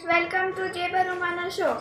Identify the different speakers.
Speaker 1: Welcome to Jaber Romana Show.